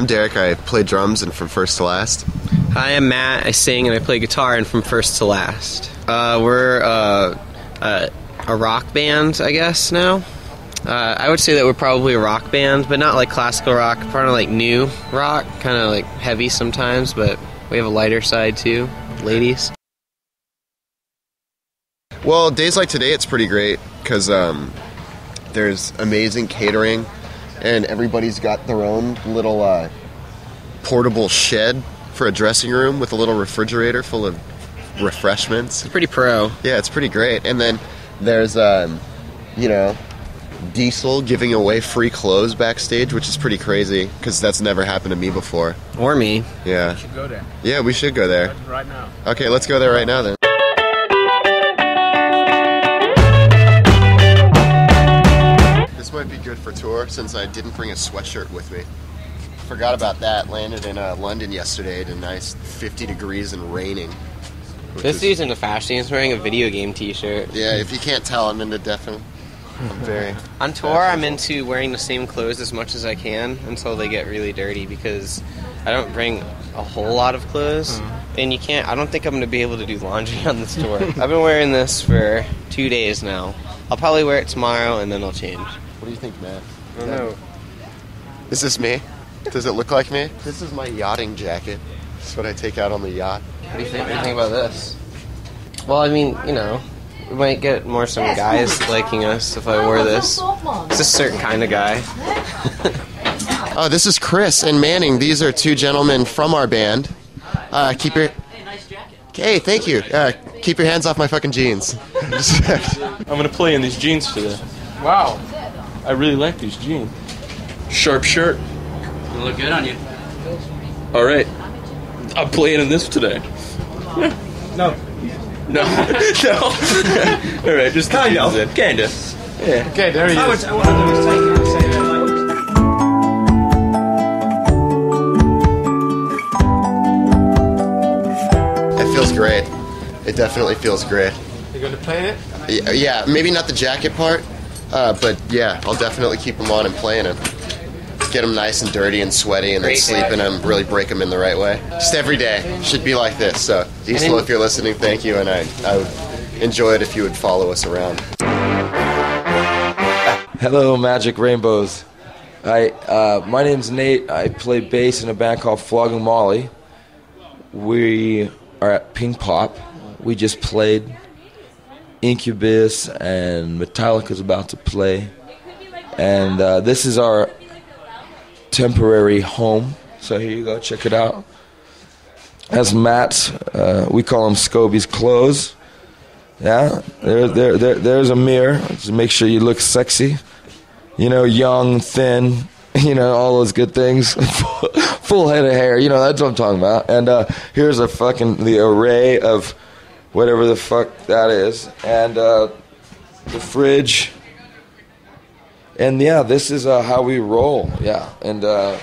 I'm Derek. I play drums and from first to last. Hi, I'm Matt. I sing and I play guitar and from first to last. Uh, we're uh, uh, a rock band, I guess, now. Uh, I would say that we're probably a rock band, but not like classical rock, probably like new rock, kind of like heavy sometimes, but we have a lighter side too, ladies. Well, days like today, it's pretty great because um, there's amazing catering, and everybody's got their own little uh, portable shed for a dressing room with a little refrigerator full of refreshments. It's pretty pro. Yeah, it's pretty great. And then there's, um, you know, Diesel giving away free clothes backstage, which is pretty crazy because that's never happened to me before. Or me. Yeah. should go there Yeah, we should go there. right now. Okay, let's go there right now then. Might be good for tour since I didn't bring a sweatshirt with me. Forgot about that. Landed in uh, London yesterday at a nice 50 degrees and raining. This is- dude's into fashion. He's wearing a video game T-shirt. Yeah, if you can't tell, I'm into definitely. I'm very. On tour, I'm into wearing the same clothes as much as I can until they get really dirty because I don't bring a whole lot of clothes, and you can't. I don't think I'm going to be able to do laundry on this tour. I've been wearing this for two days now. I'll probably wear it tomorrow, and then I'll change. What do you think, Matt? I don't know. Is this me? Does it look like me? This is my yachting jacket. This is what I take out on the yacht. What do you think? What do you think about this? Well, I mean, you know, we might get more some guys liking us if I wore this. It's a certain kind of guy. Oh, this is Chris and Manning. These are two gentlemen from our band. Uh, keep your. Nice jacket. Hey, thank you. Uh, keep your hands off my fucking jeans. I'm gonna play in these jeans today. Wow. I really like these jeans. Sharp shirt. You look good on you. All right. I'm playing in this today. No. No, no. All right, just kind of. Kinda. Yeah. Okay, there he I is. was, I was mistaken to say. It feels great. It definitely feels great. You're gonna play it? Y- Yeah, maybe not the jacket part, uh, but yeah, I'll definitely keep them on and playing them. Get them nice and dirty and sweaty, and then sleep in them. Really break them in the right way. Just every day should be like this. So, Diesel, if you're listening, thank you, and I, I would enjoy it if you would follow us around. Hello, Magic Rainbows. I uh, my name's Nate. I play bass in a band called Flogging Molly. We are at Pinkpop. We just played. Incubus and Metallica's about to play, and uh, this is our temporary home. So here you go, check it out. That's Matt. Uh, we call him Scobie's clothes. Yeah, there, there, there, there's a mirror to make sure you look sexy. You know, young, thin, you know, all those good things. Full head of hair, you know, that's what I'm talking about. And uh, here's a fucking the array of whatever the fuck that is, and uh, the fridge. And yeah, this is uh, how we roll. Yeah, and uh,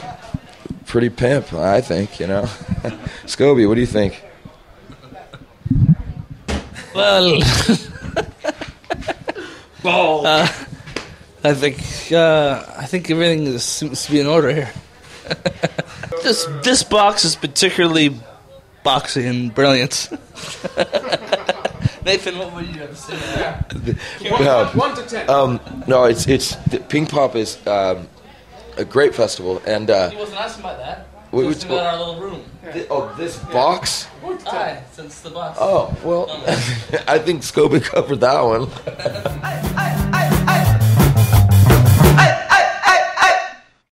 pretty pimp, I think. You know, Scobie, what do you think? Well, uh, I think uh, I think everything is, seems to be in order here. this this box is particularly boxy and brilliant. Nathan, what would you have to say? to that? No, One to ten. um, no, it's it's the Pinkpop is um, a great festival, and uh, He wasn't asking about that. Wait, He was wait, asking about our little room. th- oh, this box. Aye, since the box. Oh well, I think Scobie covered that one.